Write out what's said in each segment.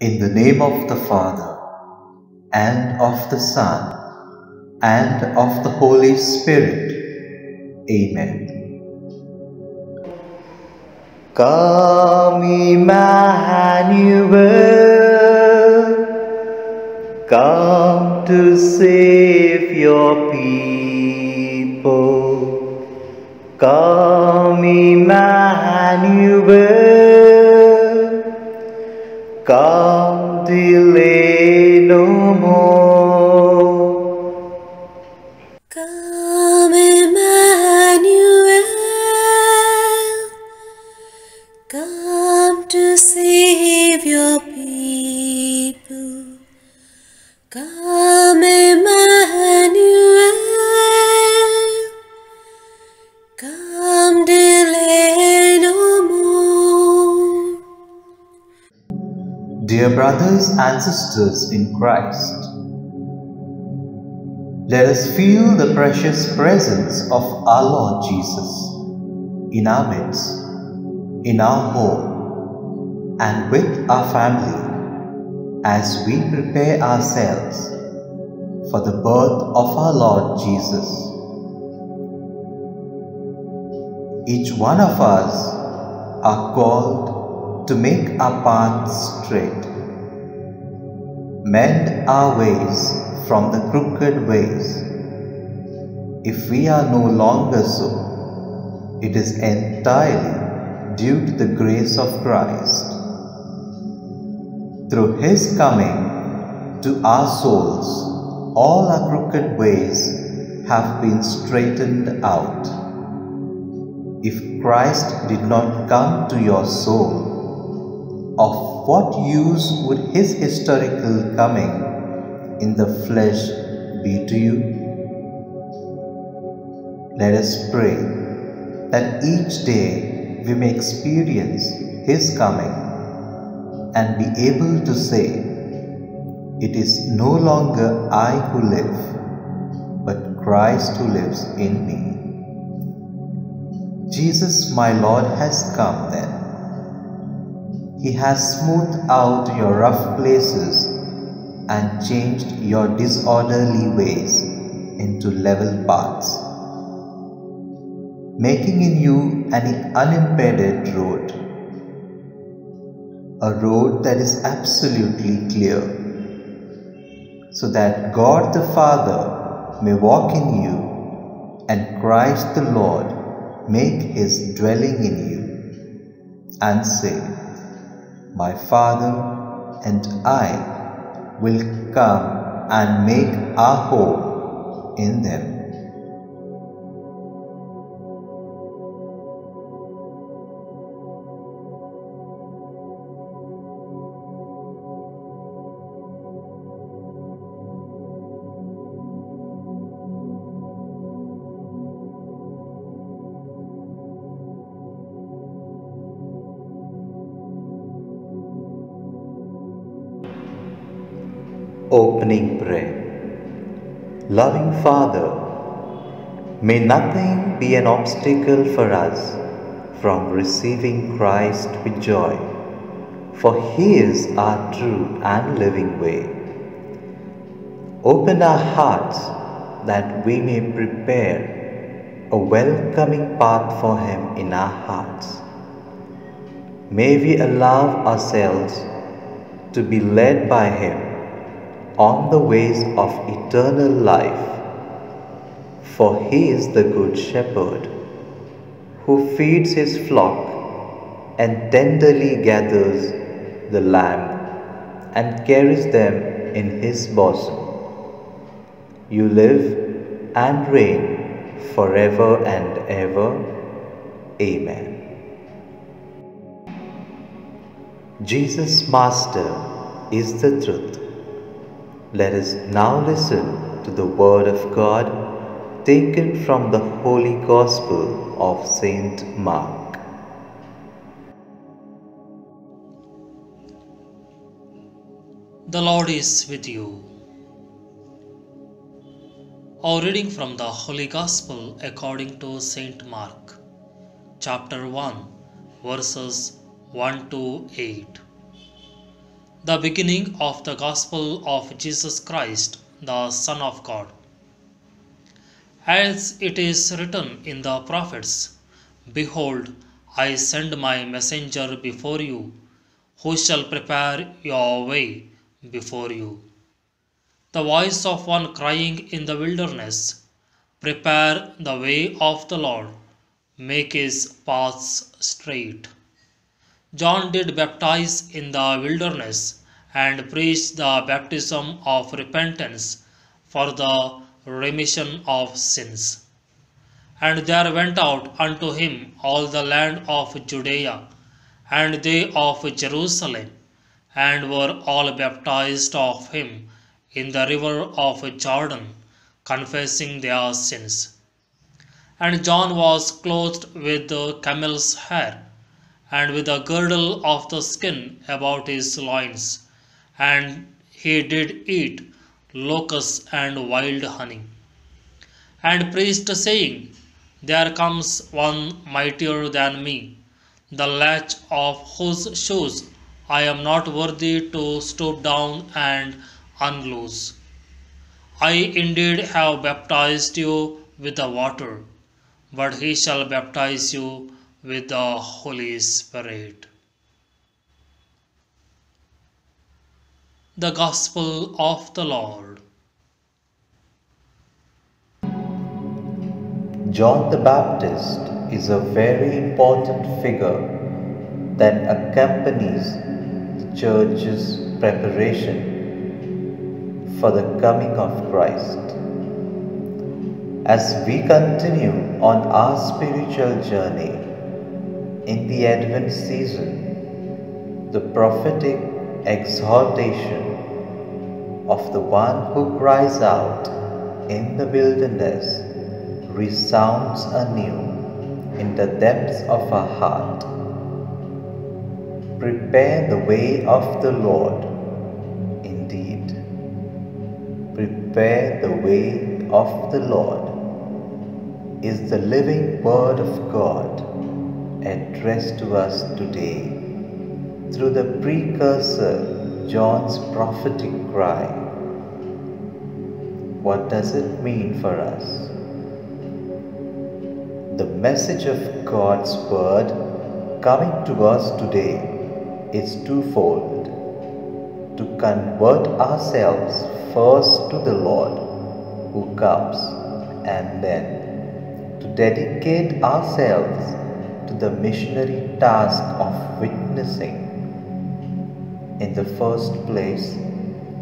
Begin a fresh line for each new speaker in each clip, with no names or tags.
In the name of the Father, and of the Son, and of the Holy Spirit. Amen. Come, Emmanuel, come to save your people. Come, Emmanuel, come more. Dear brothers and sisters in Christ, let us feel the precious presence of our Lord Jesus in our midst, in our home, and with our family as we prepare ourselves for the birth of our Lord Jesus. Each one of us are called to make our paths straight, mend our ways from the crooked ways. If we are no longer so, it is entirely due to the grace of Christ. Through His coming to our souls, all our crooked ways have been straightened out. If Christ did not come to your soul, of what use would his historical coming in the flesh be to you? Let us pray that each day we may experience his coming and be able to say, It is no longer I who live, but Christ who lives in me. Jesus, my Lord, has come then. He has smoothed out your rough places and changed your disorderly ways into level paths, making in you an unimpeded road, a road that is absolutely clear, so that God the Father may walk in you and Christ the Lord make his dwelling in you and say, My Father and I will come and make our home in them. Opening Prayer Loving Father, may nothing be an obstacle for us from receiving Christ with joy, for He is our true and living way. Open our hearts that we may prepare a welcoming path for Him in our hearts. May we allow ourselves to be led by Him on the ways of eternal life. For he is the good shepherd who feeds his flock and tenderly gathers the lamb and carries them in his bosom. You live and reign forever and ever. Amen. Jesus, Master, is the truth. Let us now listen to the Word of God taken from the Holy Gospel of Saint Mark.
The Lord is with you. Our reading from the Holy Gospel according to Saint Mark, chapter 1, verses 1 to 8. The beginning of the gospel of Jesus Christ, the Son of God. As it is written in the prophets, Behold, I send my messenger before you, who shall prepare your way before you. The voice of one crying in the wilderness, Prepare the way of the Lord, make his paths straight. John did baptize in the wilderness and preached the baptism of repentance for the remission of sins. And there went out unto him all the land of Judea and they of Jerusalem, and were all baptized of him in the river of Jordan, confessing their sins. And John was clothed with camel's hair, and with a girdle of the skin about his loins, and he did eat locusts and wild honey. And priest saying, There comes one mightier than me, the latch of whose shoes I am not worthy to stoop down and unloose. I indeed have baptized you with the water, but he shall baptize you with the Holy Spirit. The Gospel of the Lord.
John the Baptist is a very important figure that accompanies the church's preparation for the coming of Christ. As we continue on our spiritual journey in the Advent season, the prophetic exhortation of the one who cries out in the wilderness resounds anew in the depths of our heart. Prepare the way of the Lord. Indeed, prepare the way of the Lord is the living Word of God addressed to us today through the precursor John's prophetic cry. What does it mean for us? The message of God's Word coming to us today is twofold to convert ourselves first to the Lord who comes, and then to dedicate ourselves to the missionary task of witnessing. In the first place,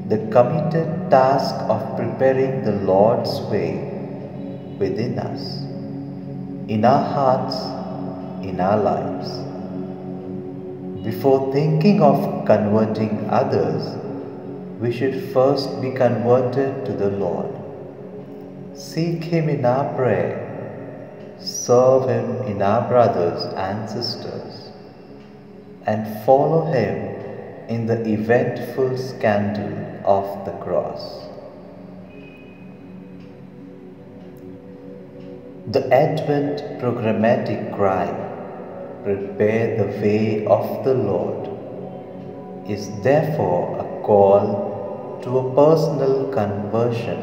the committed task of preparing the Lord's way within us in our hearts, in our lives. Before thinking of converting others, we should first be converted to the Lord. Seek Him in our prayer, serve Him in our brothers and sisters, and follow Him in the eventful scandal of the cross. The Advent programmatic cry, Prepare the way of the Lord, is therefore a call to a personal conversion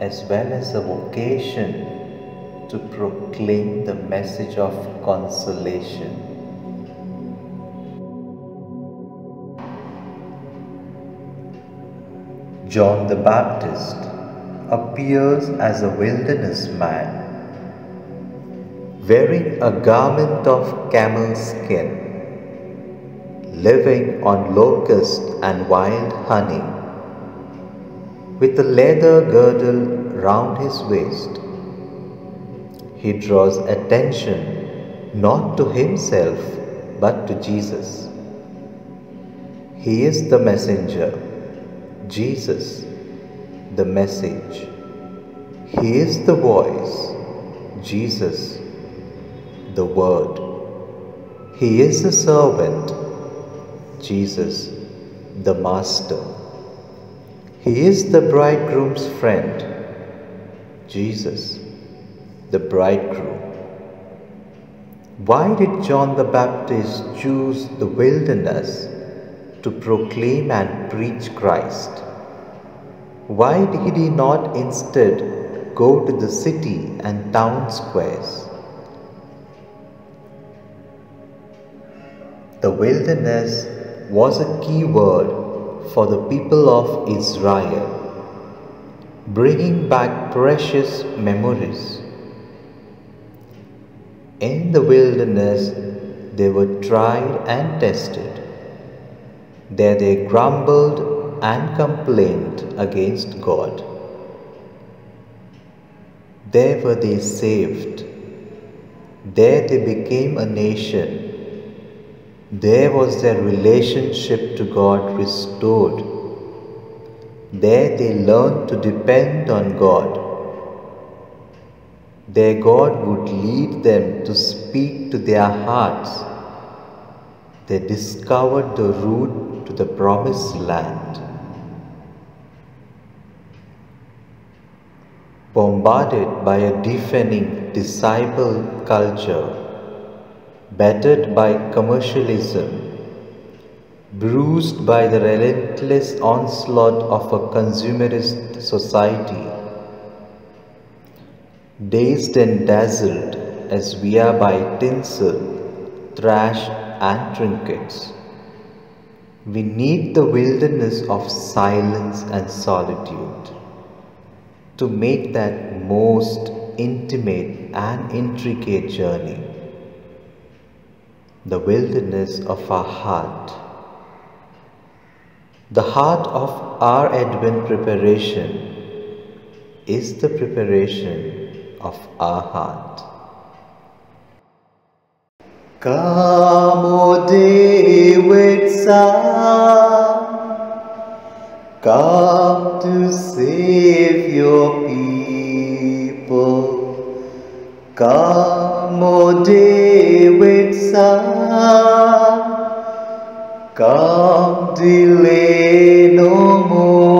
as well as a vocation to proclaim the message of consolation. John the Baptist appears as a wilderness man wearing a garment of camel skin, living on locust and wild honey, with a leather girdle round his waist. He draws attention not to himself but to Jesus. He is the messenger, Jesus, the message. He is the voice, Jesus, the Word. He is the servant, Jesus, the Master. He is the bridegroom's friend, Jesus, the bridegroom. Why did John the Baptist choose the wilderness to proclaim and preach Christ. Why did he not instead go to the city and town squares? The wilderness was a key word for the people of Israel, bringing back precious memories. In the wilderness, they were tried and tested. There they grumbled and complained against God. There were they saved. There they became a nation. There was their relationship to God restored. There they learned to depend on God. Their God would lead them to speak to their hearts. They discovered the route to the promised land. Bombarded by a deafening disciple culture, battered by commercialism, bruised by the relentless onslaught of a consumerist society, dazed and dazzled as we are by tinsel, trash, and trinkets. We need the wilderness of silence and solitude to make that most intimate and intricate journey. The wilderness of our heart. The heart of our Advent preparation is the preparation of our heart. Come, O David's son, come to save your people. Come, O David's son, come delay no more.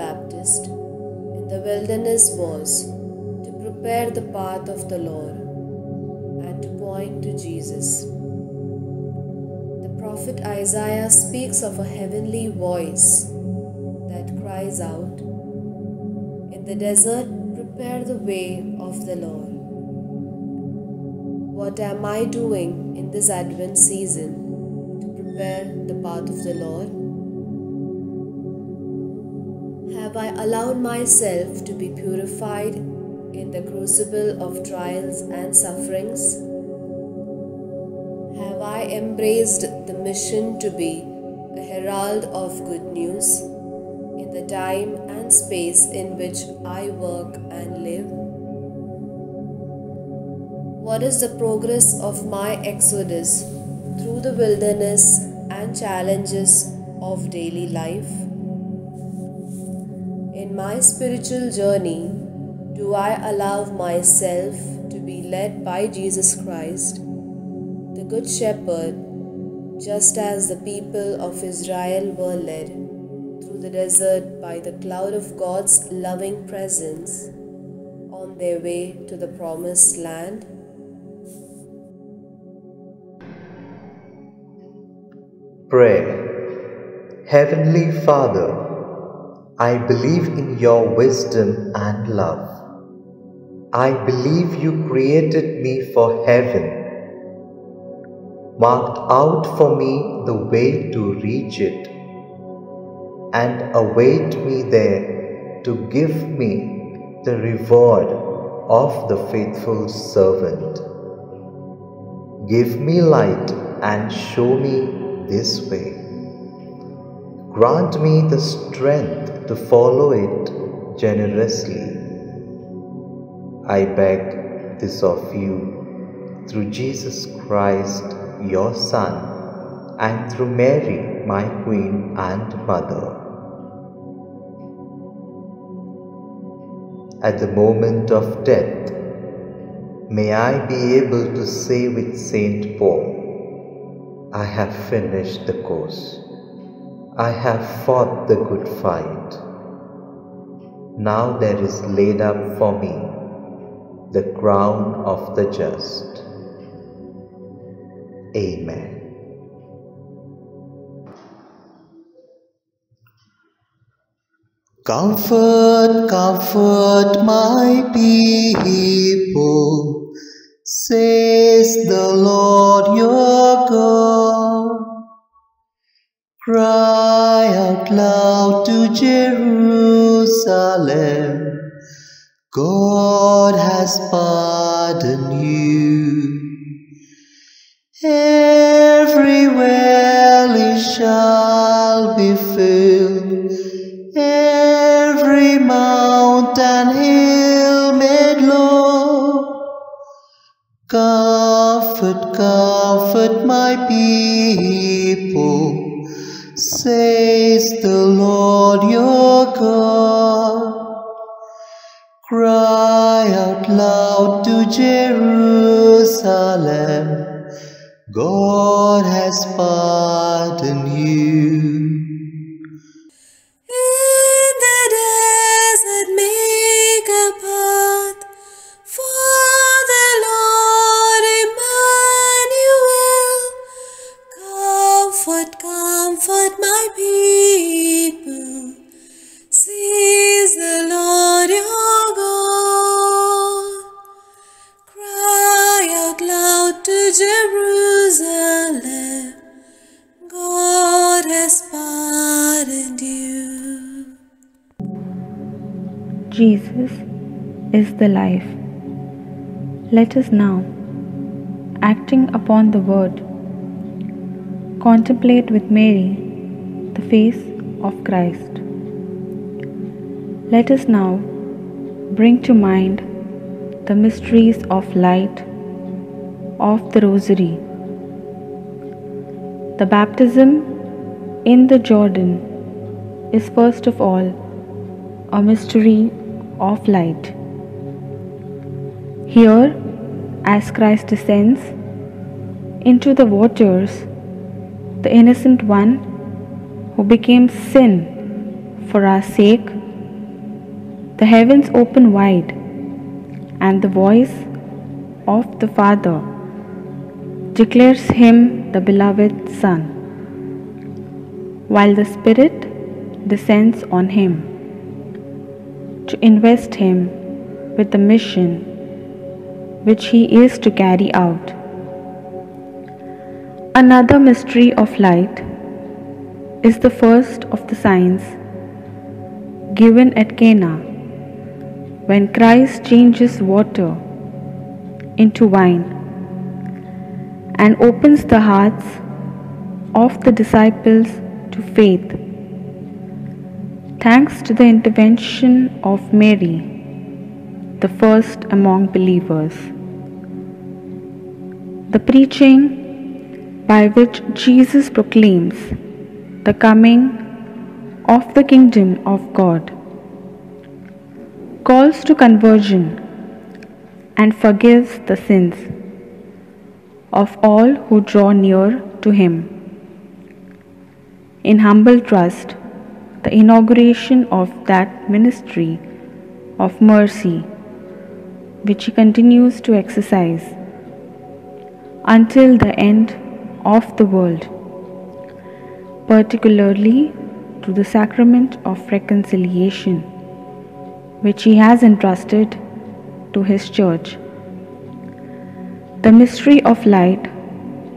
Baptist in the wilderness was to prepare the path of the Lord and to point to Jesus. The prophet Isaiah speaks of a heavenly voice that cries out, In the desert, prepare the way of the Lord. What am I doing in this Advent season to prepare the path of the Lord? Have I allowed myself to be purified in the crucible of trials and sufferings? Have I embraced the mission to be a herald of good news in the time and space in which I work and live? What is the progress of my exodus through the wilderness and challenges of daily life? In my spiritual journey, do I allow myself to be led by Jesus Christ, the Good Shepherd, just as the people of Israel were led through the desert by the cloud of God's loving presence on their way to the promised land?
Prayer Heavenly Father, I believe in your wisdom and love. I believe you created me for heaven, marked out for me the way to reach it, and await me there to give me the reward of the faithful servant. Give me light and show me this way. Grant me the strength to follow it generously. I beg this of you through Jesus Christ, your Son, and through Mary, my Queen and Mother. At the moment of death, may I be able to say with Saint Paul, I have finished the course. I have fought the good fight. Now there is laid up for me the crown of the just. Amen. Comfort, comfort my people, says the Lord your God. Cry loud to Jerusalem, God has pardoned you. Every valley shall be filled, every mountain hill made low. Comfort, comfort my people, says Cry out loud to Jerusalem, God has pardoned you.
Jesus is the life. Let us now, acting upon the word, contemplate with Mary the face of Christ. Let us now bring to mind the mysteries of light of the Rosary. The baptism in the Jordan is first of all a mystery of light. Here, as Christ descends into the waters, the innocent one who became sin for our sake, the heavens open wide, and the voice of the Father declares him the beloved Son, while the Spirit descends on him to invest him with the mission which he is to carry out. Another mystery of light is the first of the signs given at Cana when Christ changes water into wine and opens the hearts of the disciples to faith thanks to the intervention of Mary, the first among believers. The preaching by which Jesus proclaims the coming of the kingdom of God calls to conversion and forgives the sins of all who draw near to Him. In humble trust, the inauguration of that ministry of mercy which he continues to exercise until the end of the world, particularly to the sacrament of reconciliation which he has entrusted to his church. The mystery of light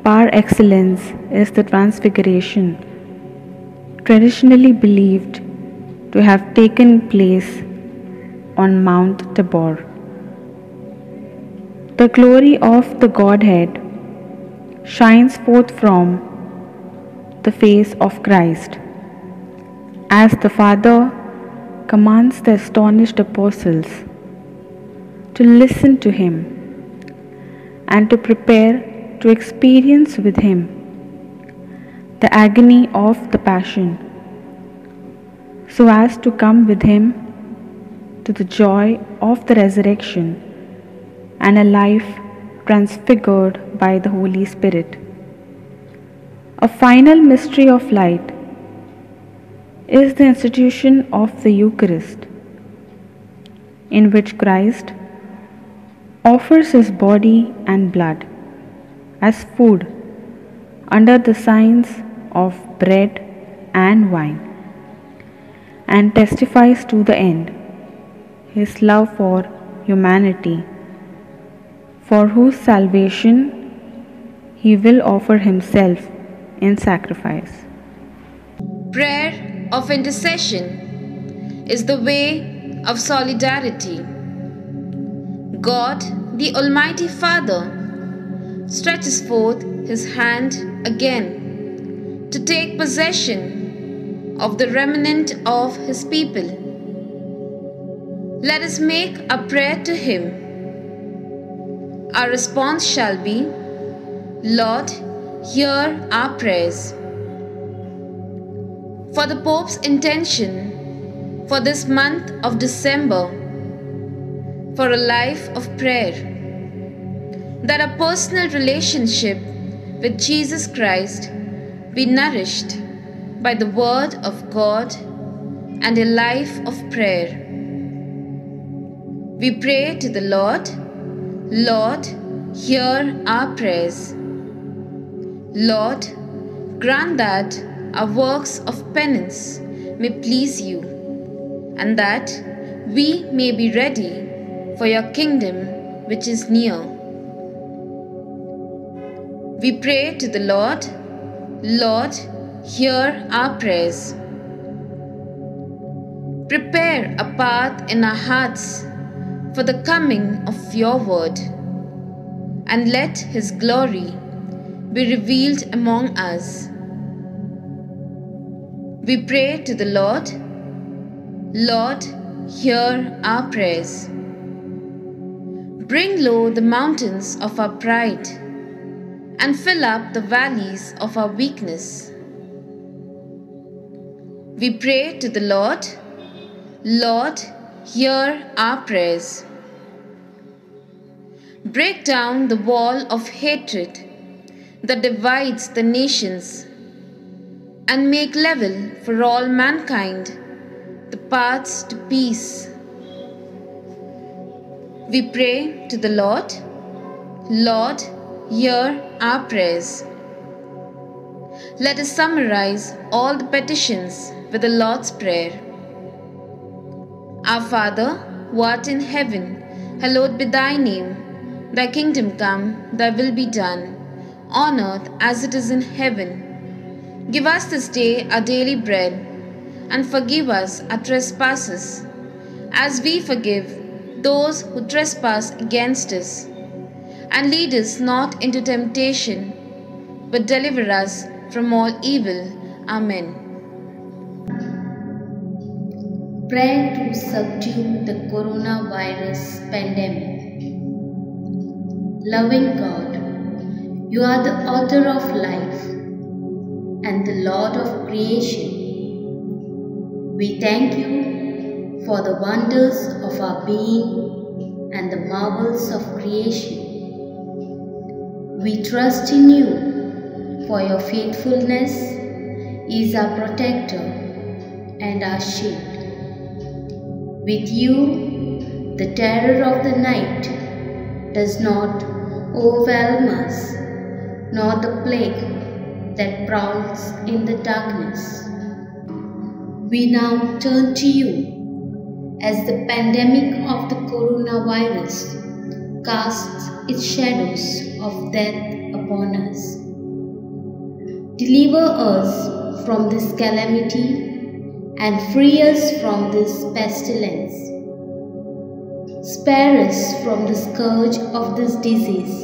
par excellence is the transfiguration traditionally believed to have taken place on Mount Tabor, the glory of the Godhead shines forth from the face of Christ. As the Father commands the astonished apostles to listen to him and to prepare to experience with him the agony of the Passion, so as to come with him to the joy of the resurrection and a life transfigured by the Holy Spirit. A final mystery of light is the institution of the Eucharist, in which Christ offers his body and blood as food under the signs of bread and wine, and testifies to the end his love for humanity, for whose salvation he will offer himself in sacrifice.
Prayer of intercession is the way of solidarity. God, the Almighty Father, stretches forth his hand again to take possession of the remnant of his people. Let us make a prayer to him. Our response shall be, Lord, hear our prayers. For the Pope's intention for this month of December, for a life of prayer, that a personal relationship with Jesus Christ be nourished by the Word of God and a life of prayer. We pray to the Lord, Lord, hear our prayers. Lord, grant that our works of penance may please you, and that we may be ready for your kingdom which is near. We pray to the Lord, Lord, hear our prayers. Prepare a path in our hearts for the coming of your word, and let his glory be revealed among us. We pray to the Lord, Lord, hear our prayers. Bring low the mountains of our pride and fill up the valleys of our weakness. We pray to the Lord, Lord, hear our prayers. Break down the wall of hatred that divides the nations and make level for all mankind the paths to peace. We pray to the Lord, Lord, hear our prayers. Let us summarize all the petitions with the Lord's Prayer. Our Father, who art in heaven, hallowed be thy name. Thy kingdom come, thy will be done, on earth as it is in heaven. Give us this day our daily bread, and forgive us our trespasses, as we forgive those who trespass against us. And lead us not into temptation, but deliver us from all evil. Amen.
Prayer to subdue the coronavirus pandemic. Loving God, you are the author of life and the Lord of creation. We thank you for the wonders of our being and the marvels of creation. We trust in you, for your faithfulness is our protector and our shield. With you, the terror of the night does not overwhelm us, nor the plague that prowls in the darkness. We now turn to you as the pandemic of the coronavirus casts its shadows of death upon us. Deliver us from this calamity and free us from this pestilence. Spare us from the scourge of this disease.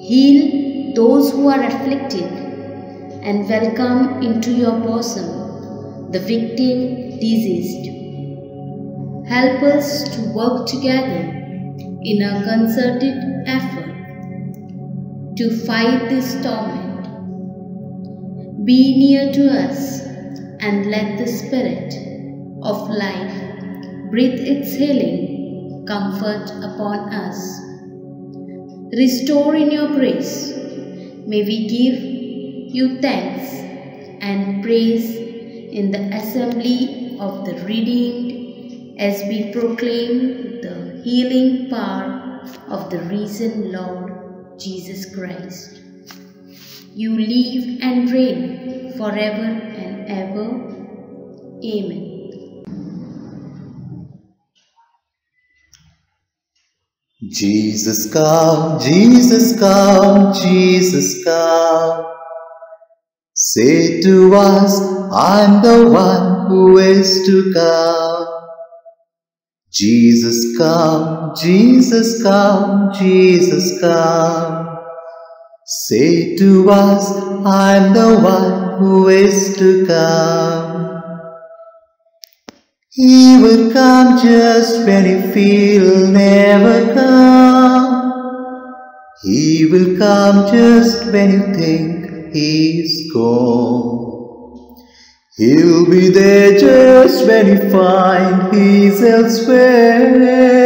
Heal those who are afflicted and welcome into your bosom the victim diseased. Help us to work together in a concerted effort to fight this torment. Be near to us and let the Spirit of life breathe its healing comfort upon us. Restore in your grace. May we give you thanks and praise in the assembly of the redeemed as we proclaim healing power of the risen Lord Jesus Christ. You live and reign forever and ever. Amen.
Jesus come, Jesus come, Jesus come. Say to us, I'm the one who is to come. Jesus come, Jesus come, Jesus come. Say to us, I'm the one who is to come. He will come just when you feel never come. He will come just when you think he's gone. He'll be there just when you find he's elsewhere.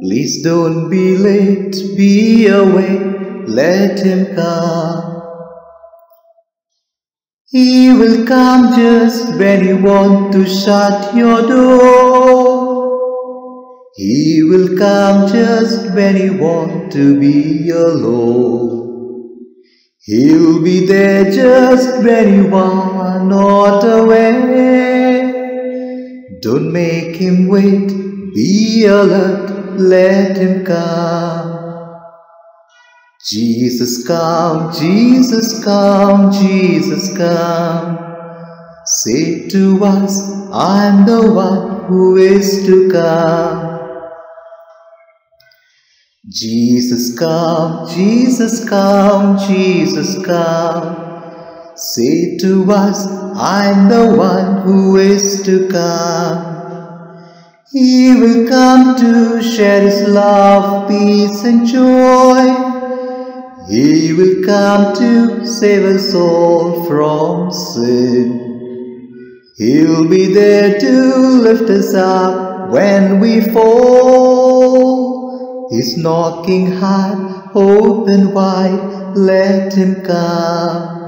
Please don't be late, be away, let him come. He will come just when you want to shut your door. He will come just when you want to be alone. He'll be there just when you are not aware. Don't make him wait, be alert, let him come. Jesus come, Jesus come, Jesus come. Say to us, I'm the one who is to come. Jesus come, Jesus come, Jesus come. Say to us, I'm the one who is to come. He will come to share his love, peace and joy. He will come to save us all from sin. He'll be there to lift us up when we fall. He's knocking hard, open wide, let him come.